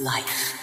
life.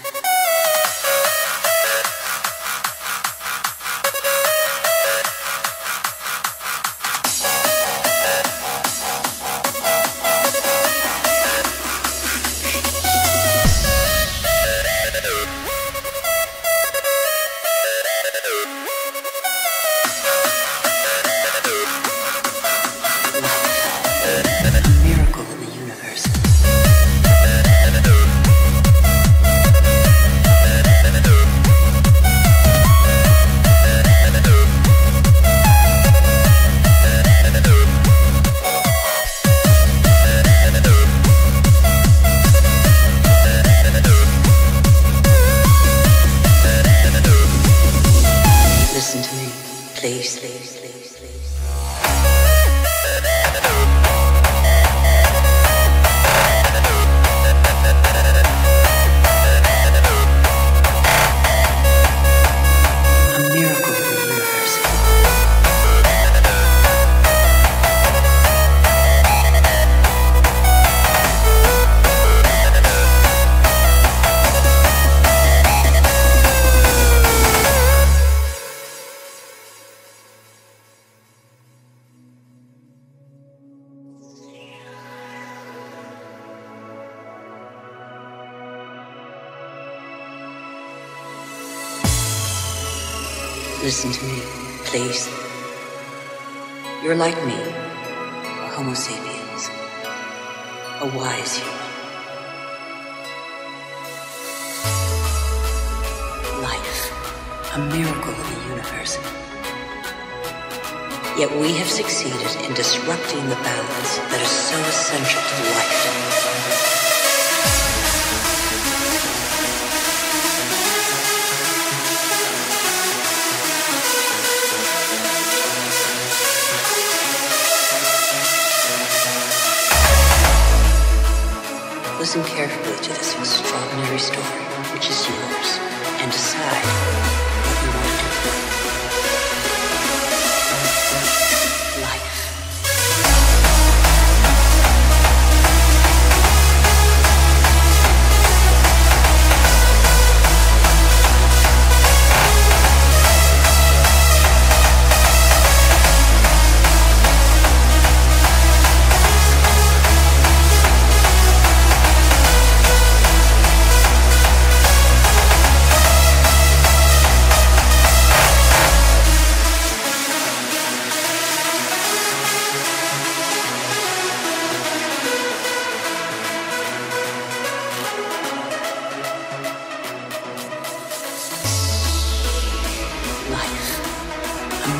Listen to me, please. You're like me, a Homo sapiens, a wise human. Life, a miracle of the universe. Yet we have succeeded in disrupting the balance that is so essential to life. Listen carefully to this extraordinary story,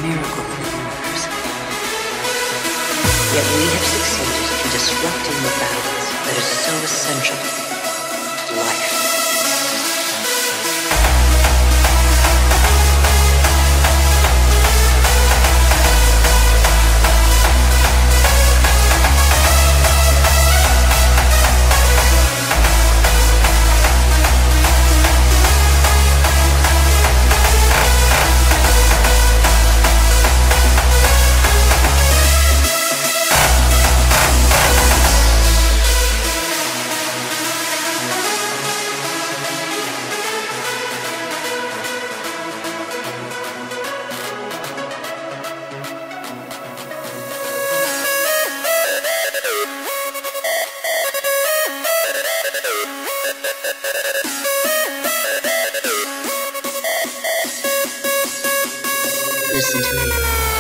miracle in the universe. Yet we have succeeded in disrupting the balance that is so essential Listen to me,